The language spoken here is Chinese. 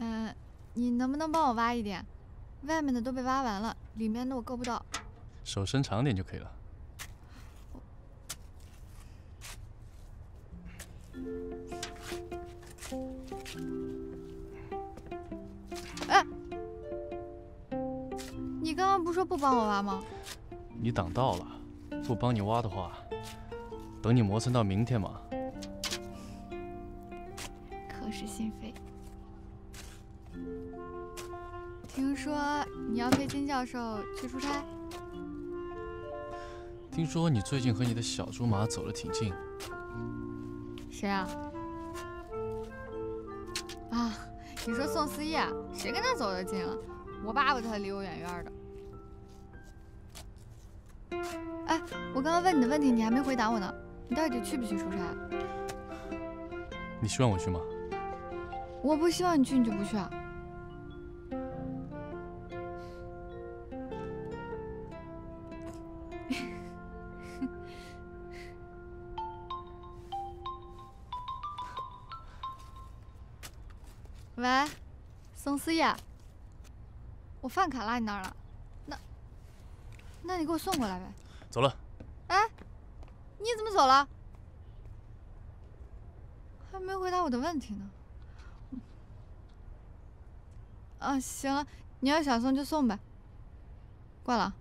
嗯，你能不能帮我挖一点？外面的都被挖完了，里面的我够不到。手伸长点就可以了。哎，你刚刚不说不帮我挖吗？你挡道了，不帮你挖的话，等你磨蹭到明天嘛。口是心扉。听说你要陪金教授去出差？听说你最近和你的小竹马走得挺近。谁啊？啊，你说宋思叶？谁跟他走得近了？我巴不得他离我远远的。哎，我刚刚问你的问题，你还没回答我呢。你到底去不去出差？你希望我去吗？我不希望你去，你就不去啊？喂，宋思叶，我饭卡落你那儿了，那，那你给我送过来呗。走了。哎，你怎么走了？还没回答我的问题呢。啊，行了，你要想送就送呗。挂了。